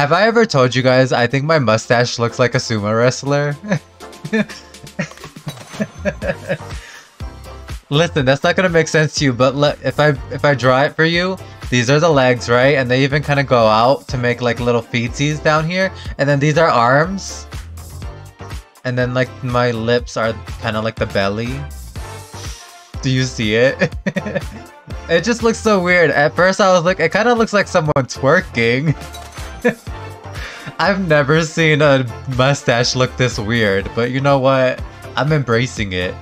Have I ever told you guys I think my mustache looks like a sumo wrestler? Listen, that's not gonna make sense to you, but if I if I draw it for you, these are the legs, right? And they even kind of go out to make like little feetsies down here. And then these are arms. And then like my lips are kind of like the belly. Do you see it? it just looks so weird. At first I was like, it kind of looks like someone twerking. I've never seen a mustache look this weird, but you know what? I'm embracing it.